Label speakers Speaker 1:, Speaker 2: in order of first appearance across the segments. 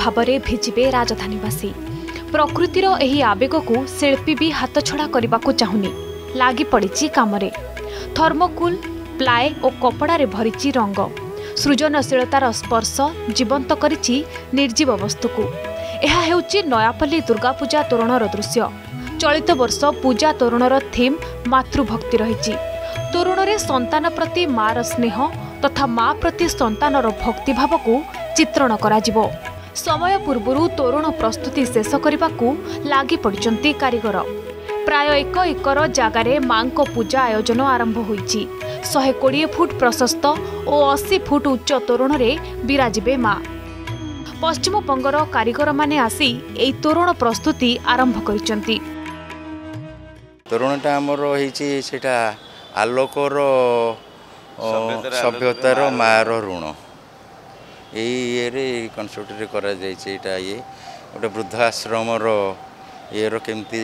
Speaker 1: ଭାବରେ ଭିଜିବେ ରାଜଧାନୀବାସୀ। ପ୍ରକୃତିର ଏହି ଆବେଗକୁ ଶିଳ୍ପୀ ବି ହାତଛଡ଼ା କରିବାକୁ ଚାହୁଁନି। ଲାଗି ପଡ଼ିଛି କାମରେ। ଥର୍ମୋକୁଲ ପ୍ଲାଏ ଓ କପଡ଼ାରେ ଭରିଛି ରଙ୍ଗ। ସୃଜନଶୀଳତାର ସ୍ପର୍ଶ ଜୀବନ୍ତ କରିଛି ନିର୍ଜୀବ ବସ୍ତୁକୁ। ଏହା ହେଉଛି ନୟାପଲ୍ଲୀ ଦୁର୍ଗାପୂଜା ତୋରଣର ଦୃଶ୍ୟ। ଚଳିତ ବର୍ଷ ପୂଜା ତୋରଣର ଥିମ୍ ମାତୃଭକ୍ତି ରହିଛି। ତୋରଣରେ ସନ୍ତାନ ପ୍ରତି ମାର ସ୍ନେହ ତଥା ମା ପ୍ରତି ସନ୍ତାନର ଭକ୍ତିଭାବକୁ ଚିତ୍ରଣ କରାଯିବ। ସମୟ ପୂର୍ବରୁ ତୋରଣ ପ୍ରସ୍ତୁତି ଶେଷ କରିବାକୁ ଲାଗି ପଡ଼ିଛନ୍ତି କାରିଗର। ପ୍ରାୟ ଏକ ଏକର ଜାଗାରେ ମାଙ୍କ ପୂଜା ଆୟୋଜନ ଆରମ୍ଭ ହୋଇଛି ଶହେ କୋଡ଼ିଏ ଫୁଟ ପ୍ରଶସ୍ତ ଓ ଅଶୀ ଫୁଟ ଉଚ୍ଚ ତୋରଣରେ ବିରାଜିବେ ମା। ପଶ୍ଚିମବଙ୍ଗର କାରିଗରମାନେ ଆସି ଏହି ତୋରଣ ପ୍ରସ୍ତୁତି ଆରମ୍ଭ କରିଛନ୍ତି।
Speaker 2: ତୋରଣଟା ଆମର ହେଇଛି ସେଇଟା ଆଲୋକର ସଭ୍ୟତାର ମାର ଋଣ। ଏଇ ଇଏରେ ଏଇ କନସେପ୍ଟରେ କରାଯାଇଛି ଏଇଟା ଇଏ ଗୋଟେ ବୃଦ୍ଧାଶ୍ରମର ଇଏର କେମିତି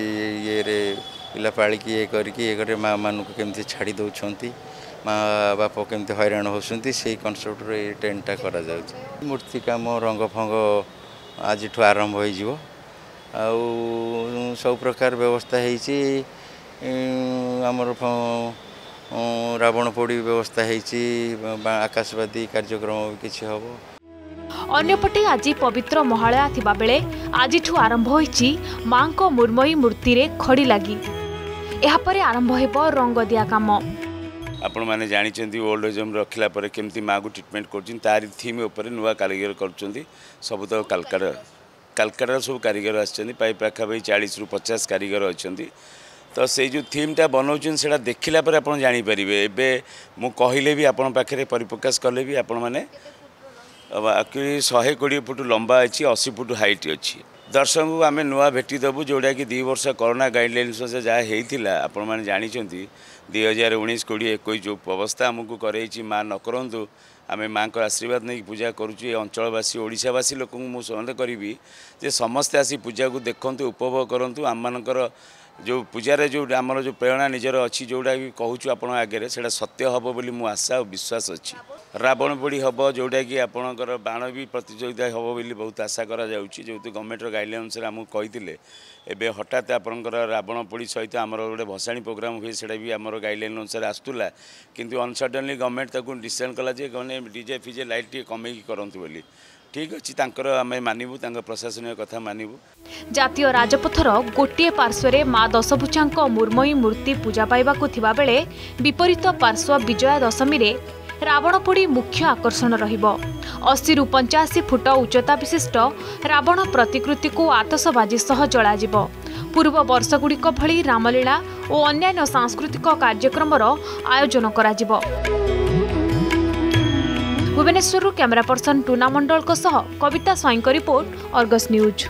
Speaker 2: ଇଏରେ ପିଲା ପାଳିକି ଇଏ କରିକି ଇଏ କରି ମାଆମାନଙ୍କୁ କେମିତି ଛାଡ଼ି ଦେଉଛନ୍ତି ମା ବାପ କେମିତି ହଇରାଣ ହେଉଛନ୍ତି ସେଇ କନସେପ୍ଟରେ ଏଇ ଟେଣ୍ଟଟା କରାଯାଉଛି। ମୂର୍ତ୍ତି କାମ ରଙ୍ଗ ଫଙ୍ଗ ଆଜିଠୁ ଆରମ୍ଭ ହୋଇଯିବ। ଆଉ ସବୁ ପ୍ରକାର ବ୍ୟବସ୍ଥା ହେଇଛି। ଉଁ, ଆମର ଫ- ଉଁ, ରାବଣ ପୋଡ଼ି ବ୍ୟବସ୍ଥା ହେଇଛି। ବା- ଆକାଶବାଦୀ କାର୍ଯ୍ୟକ୍ରମ ବି କିଛି ହେବ।
Speaker 1: ଅନ୍ୟପଟେ ଆଜି ପବିତ୍ର ମହାଳୟା ଥିବାବେଳେ ଆଜିଠୁ ଆରମ୍ଭ ହୋଇଛି ମାଙ୍କ ମୃଣ୍ମୟୀ ମୂର୍ତ୍ତିରେ ଖଡ଼ି ଲାଗି। ଏହାପରେ ଆରମ୍ଭ ହେବ ରଙ୍ଗଦିଆ କାମ।
Speaker 3: ଆପଣମାନେ ଜାଣିଛନ୍ତି ଓଲ୍ଡ ଏଜ୍ ରଖିଲା ପରେ କେମିତି ମାଆକୁ ଟ୍ରିଟମେଣ୍ଟ କରୁଛନ୍ତି ତାରି ଥିମ୍ ଉପରେ ନୂଆ କାରିଗର କରୁଛନ୍ତି ସବୁ ତ କାଲକାଟା କାଲକାଟାର ସବୁ କାରିଗର ଆସିଛନ୍ତି ପ୍ରାୟ ପାଖାପାଖି ଚାଳିଶରୁ ପଚାଶ କାରିଗର ଅଛନ୍ତି। ତ ସେଇ ଯେଉଁ ଥିମ୍ଟା ବନାଉଛନ୍ତି ସେଇଟା ଦେଖିଲା ପରେ ଆପଣ ଜାଣିପାରିବେ। ଏବେ ମୁଁ କହିଲେ ବି ଆପଣଙ୍କ ପାଖରେ ପରିପ୍ରକାଶ କଲେ ବି ଆପଣମାନେ ଆକ୍ଚୁଆଲି ଶହେ କୋଡ଼ିଏ ଫୁଟ ଲମ୍ବା ଅଛି ଅଶୀ ଫୁଟ ହାଇଟ୍ ଅଛି। ଦର୍ଶକଙ୍କୁ ଆମେ ନୂଆ ଭେଟି ଦେବୁ ଯେଉଁଟାକି ଦୁଇ ବର୍ଷ କରୋନା ଗାଇଡ଼ଲାଇନ୍ସ ଯାହା ହେଇଥିଲା ଆପଣମାନେ ଜାଣିଛନ୍ତି ଦୁଇ ହଜାର ଉଣେଇଶ କୋଡ଼ିଏ ଏକୋଇଶ ଯେଉଁ ଅବସ୍ଥା ଆମକୁ କରେଇଛି ମା ନ କରନ୍ତୁ ଆମେ ମାଆଙ୍କର ଆଶୀର୍ବାଦ ନେଇକି ପୂଜା କରୁଛୁ ଏ ଅଞ୍ଚଳବାସୀ ଓଡ଼ିଶାବାସୀ ଲୋକଙ୍କୁ ମୁଁ ସନ୍ଦେହ କରିବି ଯେ ସମସ୍ତେ ଆସି ପୂଜାକୁ ଦେଖନ୍ତୁ ଉପଭୋଗ କରନ୍ତୁ ଆମମାନଙ୍କର ଯେଉଁ ପୂଜାରେ ଯେଉଁ ଆମର ଯେଉଁ ପ୍ରେରଣା ନିଜର ଅଛି ଯେଉଁଟା ବି କହୁଛୁ ଆପଣଙ୍କ ଆଗରେ ସେଇଟା ସତ୍ୟ ହେବ ବୋଲି ମୁଁ ଆଶା ଆଉ ବିଶ୍ୱାସ ଅଛି। ରାବଣ ପୋଡ଼ି ହେବ ଯେଉଁଟାକି ଆପଣଙ୍କର ବାଣ ବି ପ୍ରତିଯୋଗିତା ହେବ ବୋଲି ବହୁତ ଆଶା କରାଯାଉଛି। ଯେହେତୁ ଗଭର୍ଣ୍ଣମେଣ୍ଟର ଗାଇଡ଼ଲାଇନ୍ ଅନୁସାରେ ଆମକୁ କହିଥିଲେ ଏବେ ହଠାତ୍ ଆପଣଙ୍କର ରାବଣ ପୋଡ଼ି ସହିତ ଆମର ଗୋଟେ ଭସାଣି ପ୍ରୋଗ୍ରାମ୍ ହୁଏ ସେଇଟା ବି ଆମର ଗାଇଡ଼ଲାଇନ୍ ଅନୁସାରେ ଆସୁଥିଲା। କିନ୍ତୁ ଅନସଡନଲି ଗଭର୍ଣ୍ଣମେଣ୍ଟ ତାକୁ ଡିସିସନ୍ କଲା ଯେ ମାନେ ଡିଜେ ଫିଜେ ଲାଇଟ୍ ଟିକେ କମେଇକି କରନ୍ତୁ ବୋଲି। ଠିକ୍ ଅଛି ତାଙ୍କର ଆମେ ମାନିବୁ ତାଙ୍କ ପ୍ରଶାସନିକ କଥା ମାନିବୁ।
Speaker 1: ଜାତୀୟ ରାଜପଥର ଗୋଟିଏ ପାର୍ଶ୍ୱରେ ମା ଦଶଭୁଜାଙ୍କ ମୃଣ୍ମୟୀ ମୂର୍ତ୍ତି ପୂଜା ପାଇବାକୁ ଥିବାବେଳେ ବିପରୀତ ପାର୍ଶ୍ୱ ବିଜୟା ଦଶମୀରେ ରାବଣ ପୋଡ଼ି ମୁଖ୍ୟ ଆକର୍ଷଣ ରହିବ। ଅଶୀରୁ ପଞ୍ଚାଅଶୀ ଫୁଟ ଉଚ୍ଚତା ବିଶିଷ୍ଟ ରାବଣ ପ୍ରତିକୃତିକୁ ଆତସବାଜି ସହ ଜଳାଯିବ। ପୂର୍ବ ବର୍ଷଗୁଡ଼ିକ ଭଳି ରାମଲୀଳା ଓ ଅନ୍ୟାନ୍ୟ ସାଂସ୍କୃତିକ କାର୍ଯ୍ୟକ୍ରମର ଆୟୋଜନ କରାଯିବ। ଭୁବନେଶ୍ୱରରୁ କ୍ୟାମେରା ପର୍ସନ ଟୁନା ମଣ୍ଡଳଙ୍କ ସହ କବିତା ସ୍ୱାଇଁଙ୍କ ରିପୋର୍ଟ ଅର୍ଗସ୍ ନ୍ୟୁଜ୍